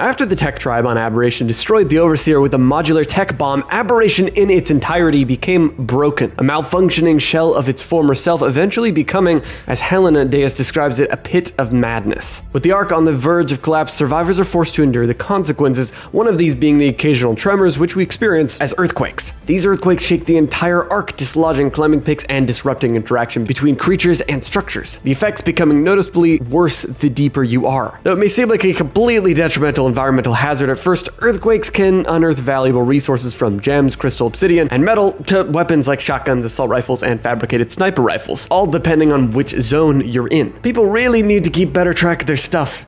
After the tech tribe on Aberration destroyed the Overseer with a modular tech bomb, Aberration in its entirety became broken, a malfunctioning shell of its former self, eventually becoming, as Helena Deus describes it, a pit of madness. With the Ark on the verge of collapse, survivors are forced to endure the consequences, one of these being the occasional tremors which we experience as earthquakes. These earthquakes shake the entire Ark, dislodging climbing picks and disrupting interaction between creatures and structures, the effects becoming noticeably worse the deeper you are. Though it may seem like a completely detrimental environmental hazard at first, earthquakes can unearth valuable resources from gems, crystal obsidian, and metal to weapons like shotguns, assault rifles, and fabricated sniper rifles, all depending on which zone you're in. People really need to keep better track of their stuff.